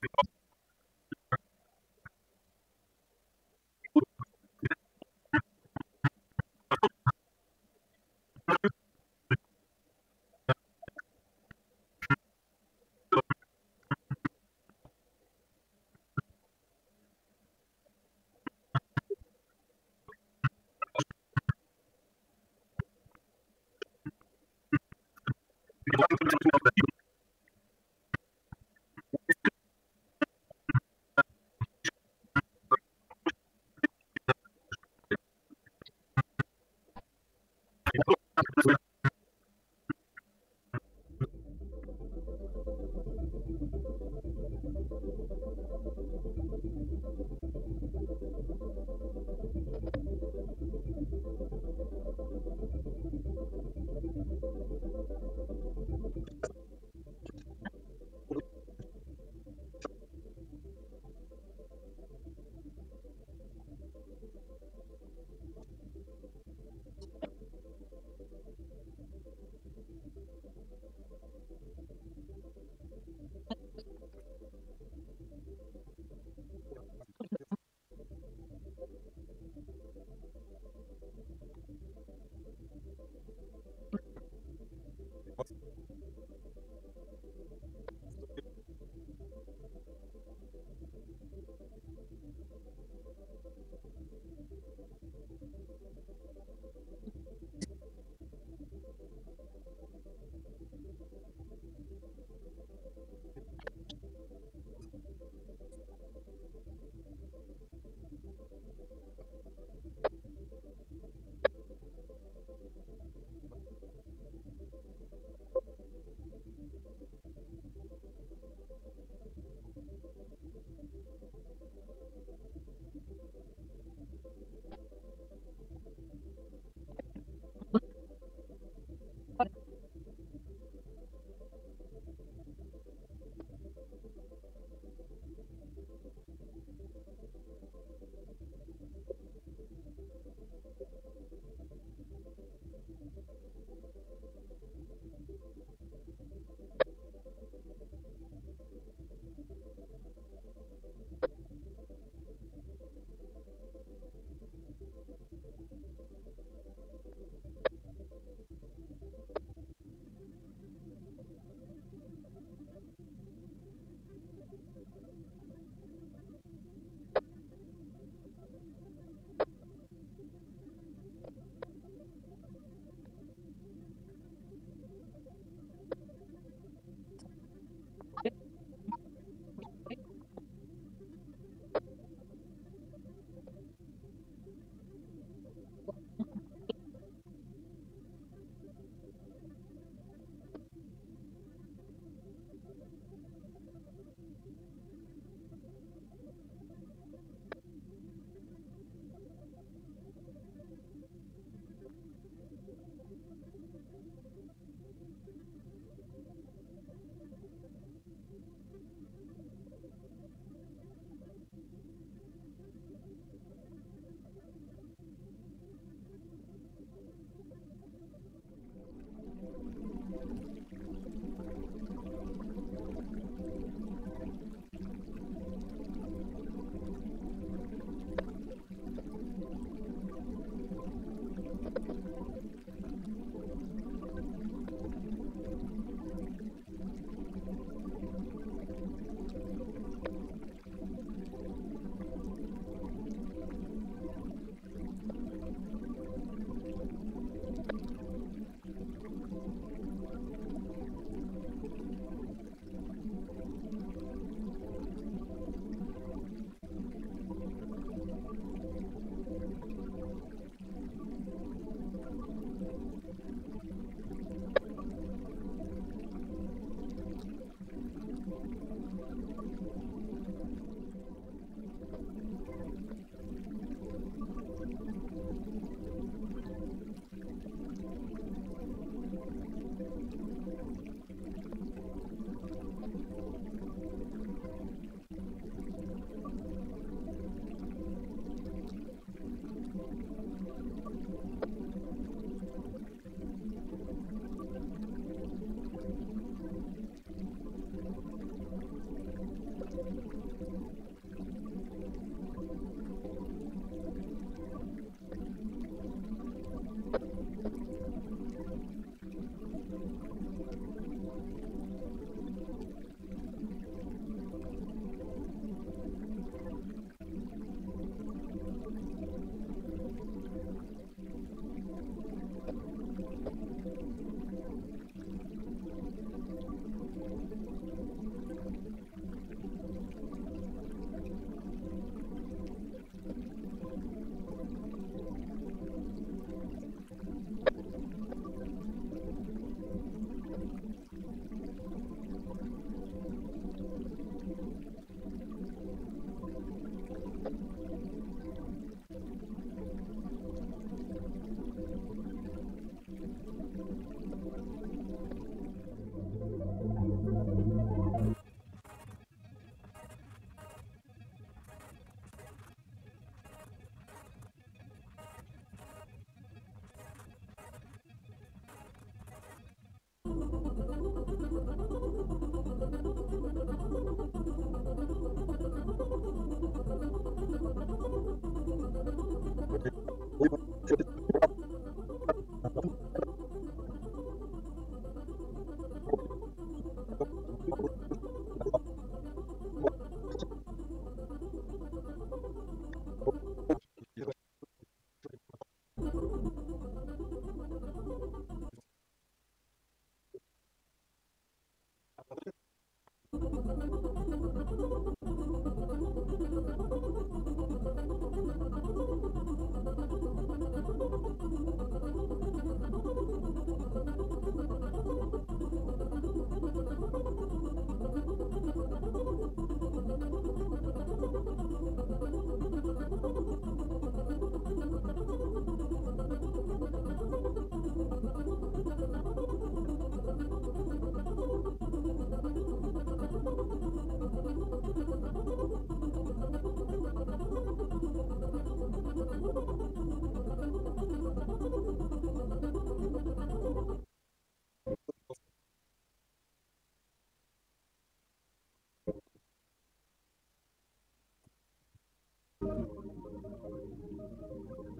Gracias.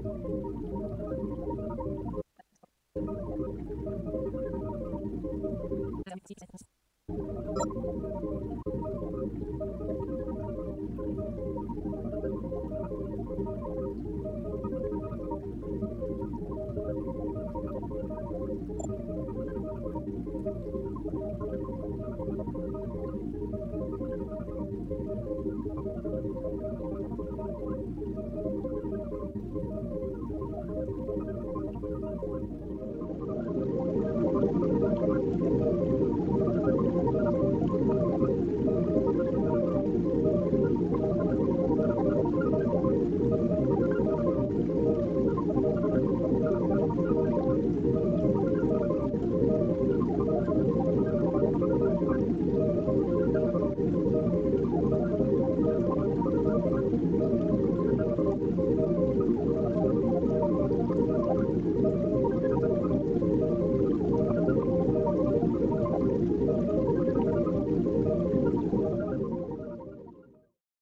Thank you.